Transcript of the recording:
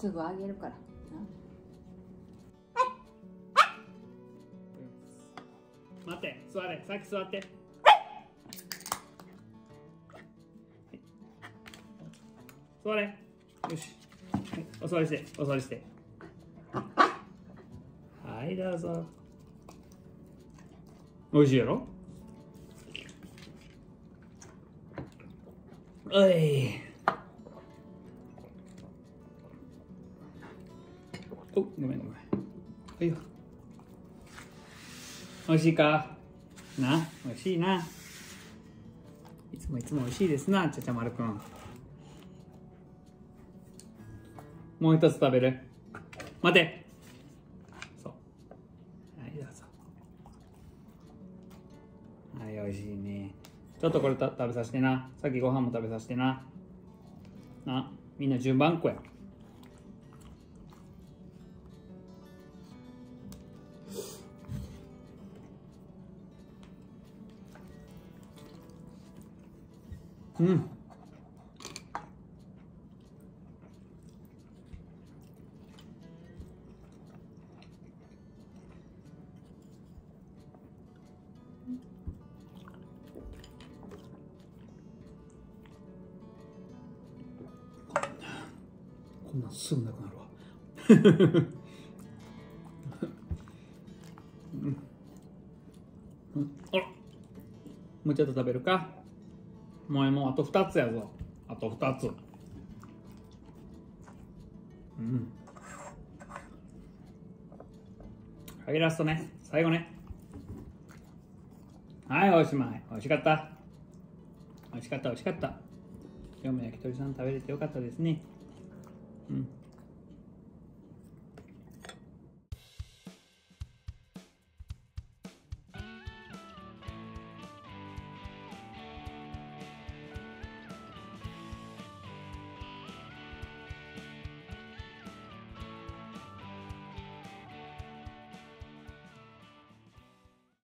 すぐあげるから。待って座れ。さっき座って。座れ。よし。はいお座りしてお座りして。はいどうぞ。おいしいやろ？おい。おごめんごめん。はいよ。おいしいか？な？おいしいな。いつもいつもおいしいですなちゃちゃまるくん。もう一つ食べる？待て。そう。はいどうぞ。はいおいしいね。ちょっとこれ食べさせてな。さっきご飯も食べさせてな。な？みんな順番っこや。うん。こんなんすぐなくなるわ。うん。あら。もうちょっと食べるか。もうもあと2つやぞ。あと2つ。うん。はいラストね。最後ね。はいおしまい。おいしかった。おいしかったおいしかった。今日も焼き鳥さん食べれてよかったですね。うん。